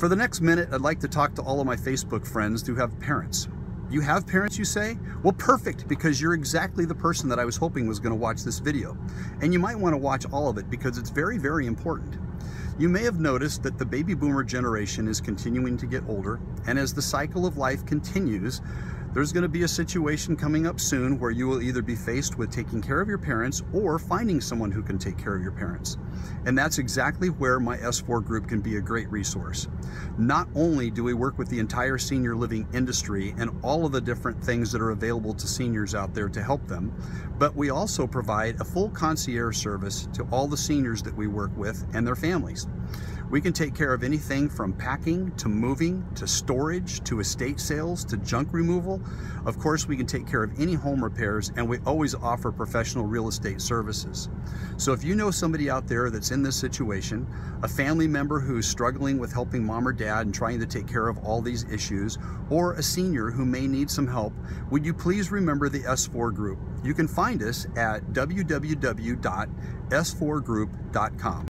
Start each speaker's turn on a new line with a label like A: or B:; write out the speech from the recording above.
A: For the next minute, I'd like to talk to all of my Facebook friends who have parents. You have parents, you say? Well, perfect, because you're exactly the person that I was hoping was going to watch this video. And you might want to watch all of it because it's very, very important. You may have noticed that the baby boomer generation is continuing to get older, and as the cycle of life continues, there's going to be a situation coming up soon where you will either be faced with taking care of your parents or finding someone who can take care of your parents. And that's exactly where my S4 group can be a great resource. Not only do we work with the entire senior living industry and all of the different things that are available to seniors out there to help them, but we also provide a full concierge service to all the seniors that we work with and their families. We can take care of anything from packing to moving to storage to estate sales to junk removal. Of course, we can take care of any home repairs and we always offer professional real estate services. So if you know somebody out there that's in this situation, a family member who's struggling with helping mom or dad and trying to take care of all these issues, or a senior who may need some help, would you please remember the S4 group? You can find us at www.s4group.com.